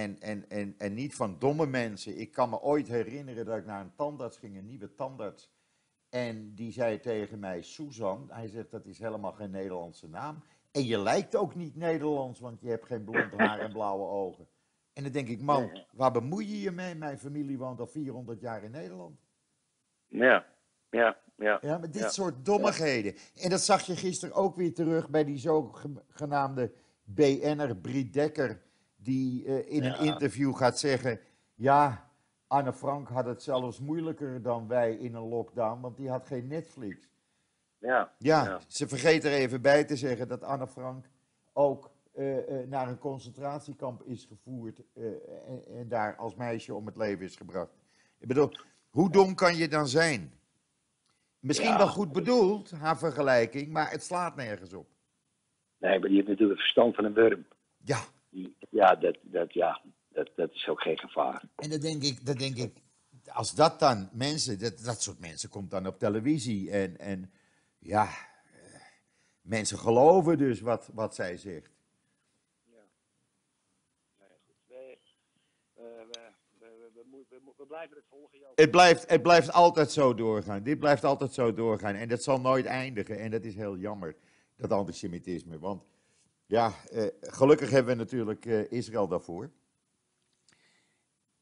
En, en, en, en niet van domme mensen. Ik kan me ooit herinneren dat ik naar een tandarts ging, een nieuwe tandarts. En die zei tegen mij, Susan, hij zegt dat is helemaal geen Nederlandse naam. En je lijkt ook niet Nederlands, want je hebt geen blond haar en blauwe ogen. En dan denk ik, man, waar bemoei je je mee? Mijn familie woont al 400 jaar in Nederland. Ja, ja, ja. Ja, maar dit Ja. soort dommigheden. En dat zag je gisteren ook weer terug bij die zogenaamde BN'er Brie Dekker. Die eh, in een interview gaat zeggen: Ja, Anne Frank had het zelfs moeilijker dan wij in een lockdown, want die had geen Netflix. ja. Ja, Ja. ze vergeet er even bij te zeggen dat Anne Frank ook eh, eh, naar een concentratiekamp is gevoerd eh, en, en daar als meisje om het leven is gebracht. Ik bedoel, hoe dom kan je dan zijn? Misschien Ja. wel goed bedoeld, haar vergelijking, maar het slaat nergens op. Nee, maar die heeft natuurlijk het verstand van een wurm. Ja, Ja, dat, dat, ja dat, dat is ook geen gevaar. en dan denk ik, dan denk ik als dat dan mensen, dat, dat soort mensen komt dan op televisie en, en ja, eh, mensen geloven dus wat, wat zij zegt. Nee, goed. We, blijven het volgen. Het blijft, het blijft altijd zo doorgaan. Dit blijft altijd zo doorgaan. En dat zal nooit eindigen. En dat is heel jammer, dat antisemitisme. Want ja, eh, gelukkig hebben we natuurlijk eh, Israël daarvoor.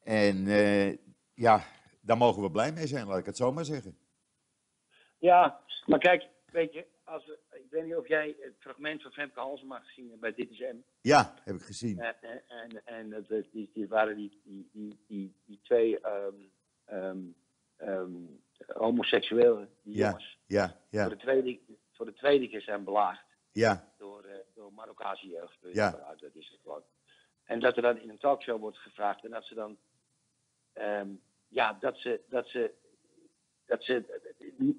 En eh, ja, daar mogen we blij mee zijn, laat ik het zo maar zeggen. Ja, maar kijk, weet je, als we, ik weet niet of jij het fragment van Femke Halsema gezien hebt bij Dit is M. Ja, heb ik gezien. En, en, en, en dat, die, die waren die, die, die, die, die twee ehm, ehm, ehm, homoseksuelen, die Ja, jongens, ja, voor, ja, de tweede, voor de tweede keer zijn belaagd ja, eh, door Marokkaanse jeugd. Ja. Dat is het gewoon. En dat er dan in een talkshow wordt gevraagd en dat ze dan, ehm, ja, dat ze, dat ze, dat ze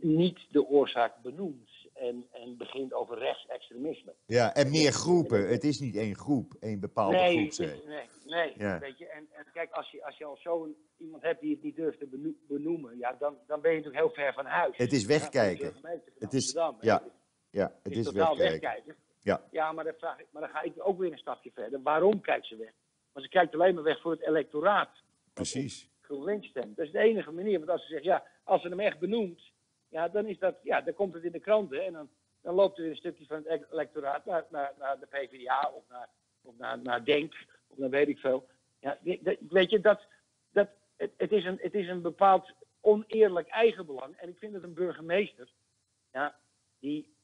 niet de oorzaak benoemt en, en begint over rechtsextremisme. ja. En meer groepen. Het is niet één groep, één bepaalde nee, groep. het zeg. nee, nee, Ja. weet je. En, en kijk, als je, als je al zo'n iemand hebt die het niet durft te beno- benoemen, ja, dan, dan ben je natuurlijk heel ver van huis. Het is wegkijken. Het is- ja, Ja, het Het is wegkijken. wegkijken. Ja. Ja, maar dan, vraag ik, maar dan ga ik ook weer een stapje verder. Waarom kijkt ze weg? Want ze kijkt alleen maar weg voor het electoraat. Precies. GroenLinks stemt. Dat is de enige manier. Want als ze zegt, ja, als ze hem echt benoemt, ja, dan, is dat, ja, dan komt het in de kranten. En dan, dan loopt er weer een stukje van het electoraat naar, naar, naar de PvdA of naar, of naar, naar Denk, of naar weet ik veel. Ja, weet je, dat, dat, het, het, is een, het is een bepaald oneerlijk eigenbelang. En ik vind dat een burgemeester, ja, die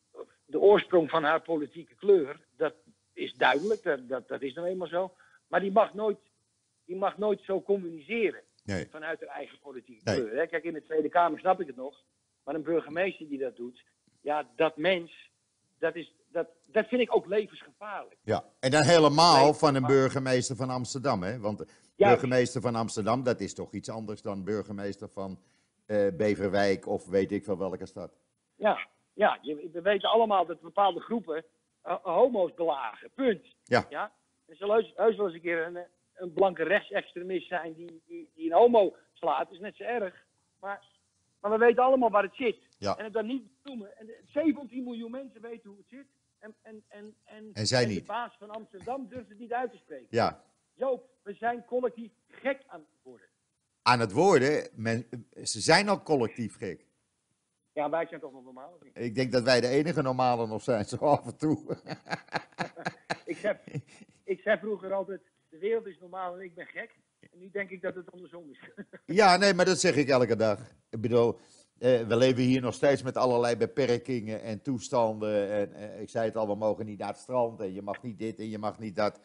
de oorsprong van haar politieke kleur, dat is duidelijk, dat, dat, dat is nou eenmaal zo. Maar die mag nooit, die mag nooit zo communiceren Nee. vanuit haar eigen politieke Nee. kleur. Hè? Kijk, in de Tweede Kamer snap ik het nog. Maar een burgemeester die dat doet, ja, dat mens, dat, is, dat, dat vind ik ook levensgevaarlijk. Ja, en dan helemaal van een burgemeester van Amsterdam, hè? Want Ja. burgemeester van Amsterdam, dat is toch iets anders dan burgemeester van eh, Beverwijk of weet ik veel welke stad. Ja, ja je, we weten allemaal dat bepaalde groepen eh, homo's belagen. Punt. Ja. ja? Er zal heus, heus wel eens een keer een, eh, een blanke rechtsextremist zijn die, die, die een homo slaat. Dat is net zo erg. Maar, maar we weten allemaal waar het zit. Ja. En het dan niet noemen. En de- 17 miljoen mensen weten hoe het zit. En, en, en, en, En zij de niet. baas van Amsterdam durft het niet uit te spreken. Ja, Joop, we zijn collectief gek aan het worden. aan het worden, men, ze zijn al collectief gek. Ja, wij zijn toch nog normaal? Ik denk dat wij de enige normale nog zijn, zo af en toe. zei, *laughs* ik zei vroeger altijd, de wereld is normaal en ik ben gek. En nu denk ik dat het andersom is. *laughs* Ja, nee, maar dat zeg ik elke dag. Ik bedoel, eh, we leven hier nog steeds met allerlei beperkingen en toestanden. En eh, ik zei het al, we mogen niet naar het strand en je mag niet dit en je mag niet dat.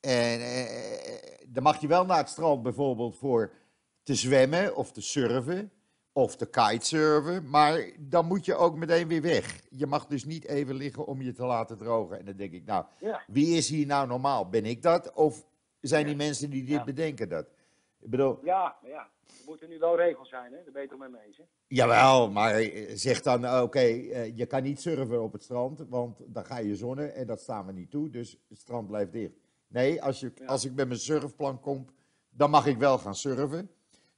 En eh, dan mag je wel naar het strand bijvoorbeeld voor te zwemmen of te surfen of te kitesurfen. Maar dan moet je ook meteen weer weg. Je mag dus niet even liggen om je te laten drogen. En dan denk ik, nou, Ja, wie is hier nou normaal? Ben ik dat of zijn die Ja. mensen die dit Ja. bedenken dat? Ik bedoel, ja, maar ja. Er moeten nu wel regels zijn, hè? Daar ben je toch mee eens, hè? Jawel, maar eh, zeg dan, eh, oké, eh, je kan niet surfen op het strand, want dan ga je zonnen en dat staan we niet toe, dus het strand blijft dicht. Nee, als, je, als ik met mijn surfplank kom, dan mag ik wel gaan surfen.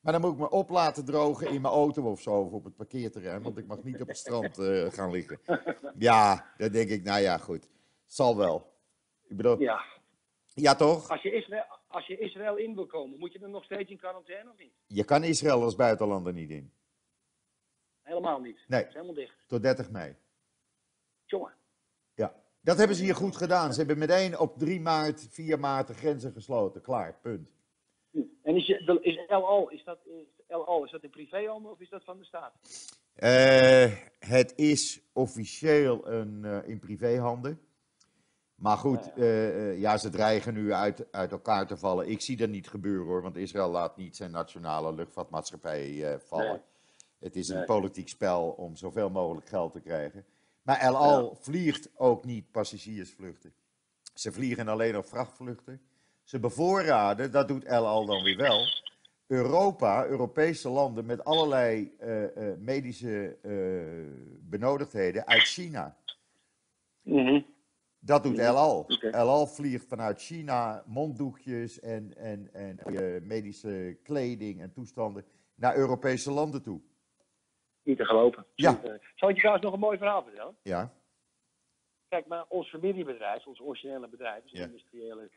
Maar dan moet ik me op laten drogen in mijn auto of zo, of op het parkeerterrein, want ik mag niet op het strand eh, gaan liggen. Ja, dan denk ik, nou ja, goed, zal wel. Ik bedoel, ja, Ja. toch? Als je, Israël, als je Israël in wil komen, moet je dan nog steeds in quarantaine of niet? Je kan Israël als buitenlander niet in. Helemaal niet. Nee. Het is helemaal dicht. Tot 30 mei. Jongen. Ja, dat hebben ze hier goed gedaan. Ze hebben meteen op 3 maart, 4 maart de grenzen gesloten. Klaar, punt. En is, je, is Al, is dat, is Al, is dat een of is dat van de staat? Eh, het is officieel een, eh, in privéhanden. Maar goed, Ja, eh, ja, ze dreigen nu uit, uit elkaar te vallen. Ik zie dat niet gebeuren hoor, want Israël laat niet zijn nationale luchtvaartmaatschappij vallen. Nee. Het is een Nee. politiek spel om zoveel mogelijk geld te krijgen. Maar El Al vliegt ook niet passagiersvluchten. Ze vliegen alleen op vrachtvluchten. Ze bevoorraden, dat doet El Al dan weer wel, Europa, Europese landen met allerlei eh, eh, medische eh, benodigdheden uit China. Mhm. Dat doet El Al. Oké. El Al vliegt vanuit China monddoekjes en, en, en medische kleding en toestanden naar Europese landen toe. Niet te gelopen. Ja. Zal ik je trouwens nog een mooi verhaal vertellen? Ja, Kijk, maar ons familiebedrijf, ons originele bedrijf, is Ja. een industriële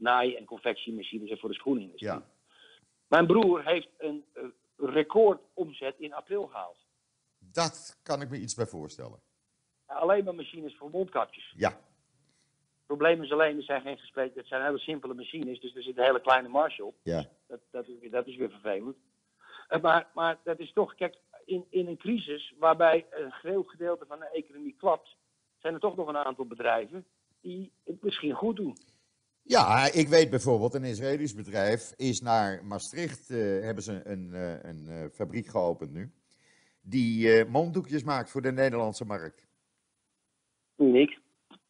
naai- en confectiemachines en voor de schoenindustrie. ja. Mijn broer heeft een eh, recordomzet in april gehaald. Dat kan ik me iets bij voorstellen. Alleen maar machines voor mondkapjes. Ja, Het probleem is alleen, er zijn geen gesprekken, het zijn hele simpele machines, dus er zit een hele kleine marge op. ja, Dat, dat, is, weer- dat is weer vervelend. Eh, Maar, maar dat is toch, kijk, in, in een crisis waarbij een groot gedeelte van de economie klapt, zijn er toch nog een aantal bedrijven die het misschien goed doen. Ja, ik weet bijvoorbeeld, een Israëlisch bedrijf is naar Maastricht, eh, hebben ze een, eh, een eh, fabriek geopend nu, die monddoekjes maakt voor de Nederlandse markt. Uniek.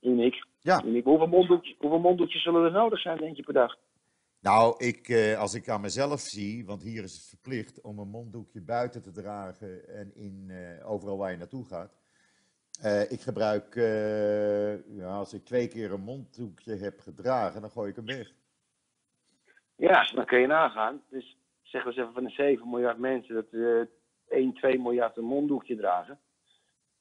Uniek. Ja. Uniek. Hoeveel, monddoekjes, hoeveel monddoekjes zullen er nodig zijn, denk je, per dag? Nou, ik, als ik aan mezelf zie, want hier is het verplicht om een monddoekje buiten te dragen en in, overal waar je naartoe gaat. Eh, ik gebruik, eh, ja, als ik twee keer een monddoekje heb gedragen, dan gooi ik hem weg. Ja, dan kun je nagaan. Dus zeggen we eens even van de 7 miljard mensen dat eh 1, 2 miljard een monddoekje dragen.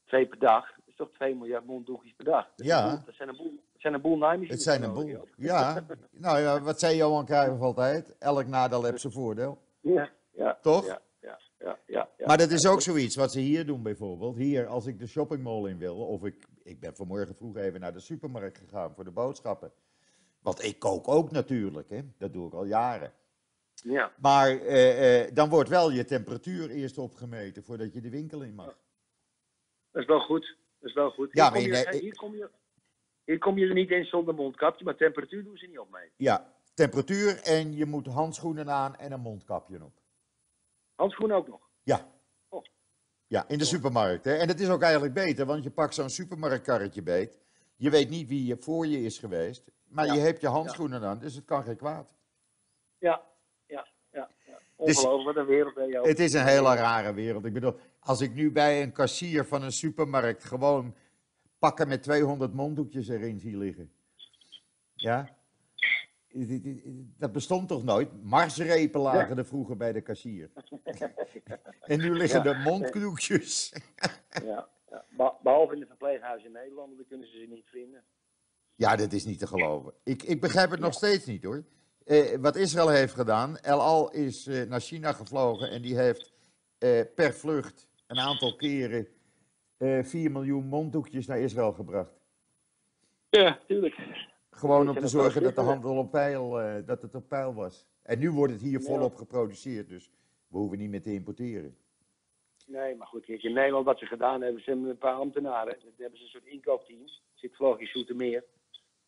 Twee per dag. Dat is toch 2 miljard monddoekjes per dag. Dat Ja. boel- Dat zijn een boel, dat zijn een boel naaimachines Het zijn een boel. Ja, *laughs* nou ja, wat zei Johan Cruijff altijd? Elk nadeel heeft zijn voordeel. Ja, ja. Toch? Ja, ja, ja. Maar dat is ook zoiets wat ze hier doen bijvoorbeeld. Hier, als ik de shoppingmall in wil, of ik, ik ben vanmorgen vroeg even naar de supermarkt gegaan voor de boodschappen. Want ik kook ook natuurlijk, hè? dat doe ik al jaren. Ja, Maar eh, eh, dan wordt wel je temperatuur eerst opgemeten voordat je de winkel in mag. dat is wel goed. Dat is wel goed. Ja, hier, kom je- hier, kom je, hier kom je er niet in zonder mondkapje, maar temperatuur doen ze niet opmeten. Ja, temperatuur en je moet handschoenen aan en een mondkapje op. Handschoenen ook nog. Ja. Oh. Ja, in de supermarkt. Hè? En dat is ook eigenlijk beter, want je pakt zo'n supermarktkarretje beet. Je weet niet wie je voor je is geweest, maar Ja. je hebt je handschoenen aan, dus het kan geen kwaad. Ja, ja, ja. ja. Ongelooflijk, wat een wereld ben je ook. Het is een hele rare wereld. Ik bedoel, als ik nu bij een kassier van een supermarkt gewoon pakken met 200 monddoekjes erin zie liggen. Ja? Dat bestond toch nooit? Marsrepen lagen er vroeger bij de kassier. *laughs* En nu liggen Ja. er monddoekjes. Ja, ja. Be- behalve in de verpleeghuizen in Nederland, daar kunnen ze ze niet vinden. Ja, dat is niet te geloven. Ik, ik begrijp het nog steeds niet hoor. Eh, wat Israël heeft gedaan, El Al is eh, naar China gevlogen en die heeft eh, per vlucht een aantal keren eh 4 miljoen monddoekjes naar Israël gebracht. Ja, tuurlijk. Gewoon om te zorgen dat de wel handel op peil, eh, dat het op peil was. En nu wordt het hier Ja. volop geproduceerd, dus we hoeven niet meer te importeren. Nee, maar goed, kijk, in Nederland wat ze gedaan hebben, ze hebben een paar ambtenaren. Dan hebben ze een soort inkoopteam. Zit ik in Zoetermeer.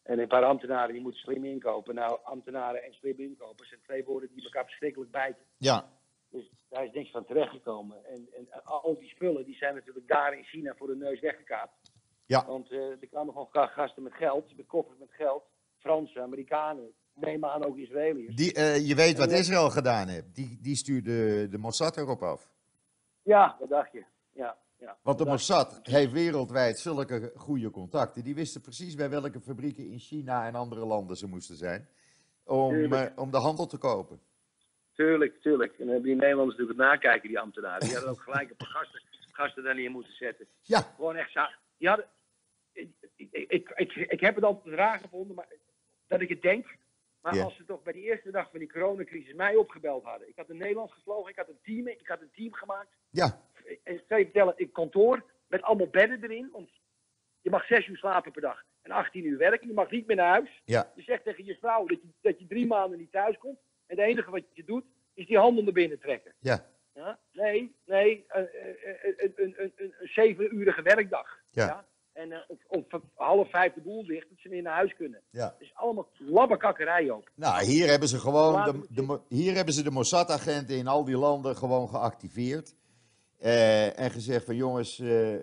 En een paar ambtenaren die moeten slim inkopen. Nou, ambtenaren en slim inkopen zijn twee woorden die elkaar verschrikkelijk bijten. Ja, Dus daar is niks van terechtgekomen. En, en al die spullen die zijn natuurlijk daar in China voor de neus weggekaapt. Ja. Want eh, er kwamen gewoon ga- gasten met geld, met koffers met geld. Fransen, Amerikanen, neem aan ook Israëliërs. die, eh, je weet wat Ja. Israël gedaan heeft. Die, die stuurde de Mossad erop af. Ja, wat dacht je? Ja, ja. Want de? Mossad heeft wereldwijd zulke goede contacten. Die wisten precies bij welke fabrieken in China en andere landen ze moesten zijn. Om, eh, om de handel te kopen. Tuurlijk, tuurlijk. En dan hebben die Nederlanders natuurlijk het nakijken, die ambtenaren. Die hadden ook gelijk een paar gasten, gasten daar neer moeten zetten. Ja, Gewoon echt zagen. Die hadden, ik, ik, ik, ik, ik heb het altijd raar gevonden, maar dat ik het denk. Maar als ze toch bij die eerste dag van die coronacrisis mij opgebeld hadden. Ik had een Nederlands gevlogen, ik had een team, ik had een team gemaakt. ja, En ik zal je vertellen, een kantoor met allemaal bedden erin. Want je mag zes uur slapen per dag en 18 uur werken. Je mag niet meer naar huis. ja, Je zegt tegen je vrouw dat je, dat je drie maanden niet thuis komt. En het enige wat je doet, is die handel naar binnen trekken. ja, Ja? Nee, nee, een, een, een, een, een, een zevenurige werkdag. Ja. En om, om half vijf de boel dicht, dat ze weer naar huis kunnen. ja. Dus allemaal labbekakkerij ook. Nou, hier hebben ze gewoon de, de, hier hebben ze de Mossad-agenten in al die landen gewoon geactiveerd. Eh, en gezegd van jongens, eh,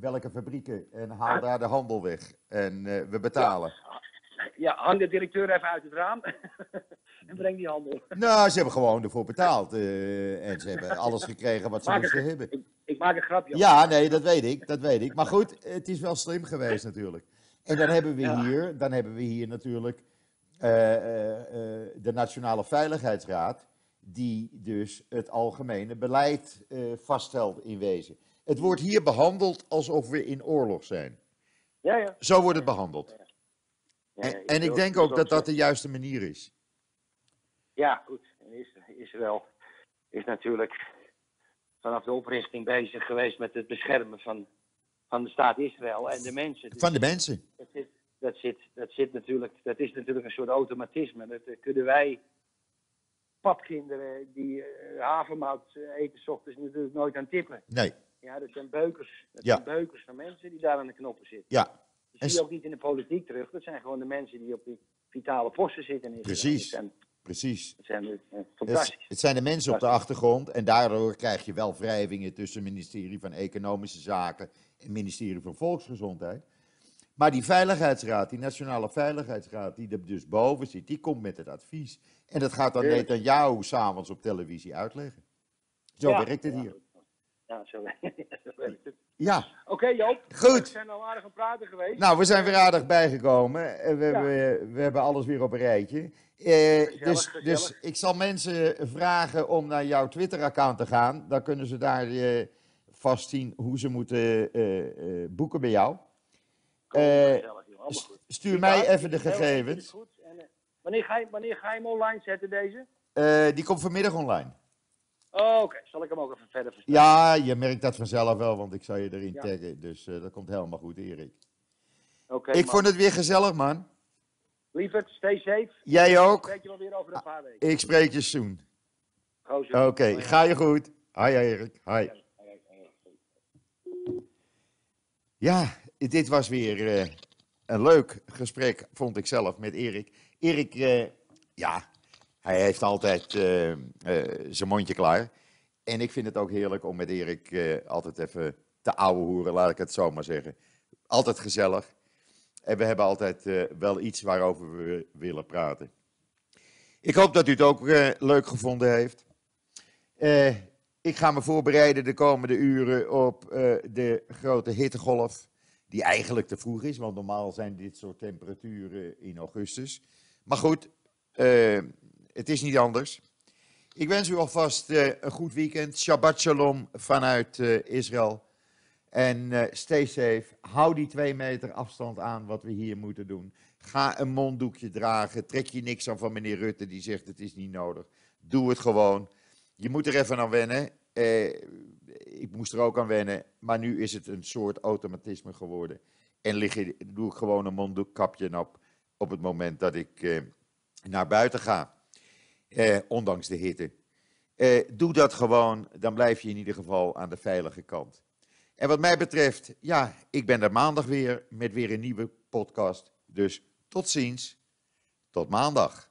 welke fabrieken en haal daar de handel weg. En we betalen. Ja, hang de directeur even uit het raam *laughs* en breng die handel. Nou, ze hebben gewoon ervoor betaald. eh, en ze hebben alles gekregen wat ze Maak moesten een- hebben. Ik, ik maak een grapje. Ja, nee, dat weet ik, dat weet ik. Maar goed, het is wel slim geweest natuurlijk. En dan hebben we Ja. hier, dan hebben we hier natuurlijk eh, eh, de Nationale Veiligheidsraad, die dus het algemene beleid vaststelt in wezen. Het wordt hier behandeld alsof we in oorlog zijn. Ja, ja. Zo wordt het behandeld. Ja, En, ja, en ik denk ook dat dat de juiste manier is. Ja, goed. Israël is natuurlijk vanaf de oprichting bezig geweest met het beschermen van, van de staat Israël en de mensen. Dus Van de mensen. dat, zit, dat, zit, dat, zit natuurlijk, dat is natuurlijk een soort automatisme. Dat eh, kunnen wij papkinderen die eh, havermout eh, eten 's ochtends natuurlijk nooit aan tippen. Nee, Ja, dat zijn beukers. Dat Ja. zijn beukers van mensen die daar aan de knoppen zitten. ja, Dat En zie je ook niet in de politiek terug. Dat zijn gewoon de mensen die op die vitale posten zitten. In Israël. Precies. Precies. zijn eh, Het, fantastisch. het zijn de mensen op de achtergrond en daardoor krijg je wel wrijvingen tussen het ministerie van Economische Zaken en het ministerie van Volksgezondheid. Maar die Veiligheidsraad, die Nationale Veiligheidsraad, die er dus boven zit, die komt met het advies. En dat gaat dan Tuurlijk. Netanyahu s'avonds op televisie uitleggen. Zo Ja, werkt het ja. hier. Ja, zo, werkt het. *laughs* Ja, Oké Joop, Goed. we zijn al aardig aan praten geweest. nou, we zijn weer aardig bijgekomen. Eh, We, Ja. we, we hebben alles weer op een rijtje. Eh, Gezellig, dus, gezellig. dus ik zal mensen vragen om naar jouw Twitter-account te gaan. Dan kunnen ze daar eh, vast zien hoe ze moeten eh, boeken bij jou. Kom, gezellig. Stuur mij even de gegevens. En, wanneer, ga je, wanneer ga je hem online zetten, deze? Die komt vanmiddag online. Oh, Oké, zal ik hem ook even verder verstaan? Ja, je merkt dat vanzelf wel, want ik zal je erin Ja. taggen. Dus dat komt helemaal goed, Erik. Oké, ik man. vond het weer gezellig, man. Lieverd, stay safe. Jij ook. Spreek je wel weer over een paar weken. Ik spreek je soon. Oké, Hoi, ga je goed. Hi, Erik. Hi. hoi, hoi, hoi. Ja, dit was weer eh, een leuk gesprek, vond ik zelf, met Erik. Erik, eh, ja, hij heeft altijd eh, zijn mondje klaar. En ik vind het ook heerlijk om met Erik altijd even te ouwe hoeren, laat ik het zo maar zeggen. Altijd gezellig. En we hebben altijd eh, wel iets waarover we willen praten. Ik hoop dat u het ook eh, leuk gevonden heeft. Eh, ik ga me voorbereiden de komende uren op de grote hittegolf. Die eigenlijk te vroeg is, want normaal zijn dit soort temperaturen in augustus. Maar goed, het is niet anders. Ik wens u alvast een goed weekend. Shabbat shalom vanuit Israël. En eh, stay safe. Hou die twee meter afstand aan wat we hier moeten doen. Ga een monddoekje dragen. Trek je niks aan van meneer Rutte die zegt het is niet nodig. Doe het gewoon. Je moet er even aan wennen. Eh, ik moest er ook aan wennen. Maar nu is het een soort automatisme geworden. En lig je, doe ik gewoon een monddoekkapje op. op het moment dat ik eh, naar buiten ga, ondanks de hitte. Doe dat gewoon, dan blijf je in ieder geval aan de veilige kant. En wat mij betreft, ja, ik ben er maandag weer met weer een nieuwe podcast. Dus tot ziens, tot maandag.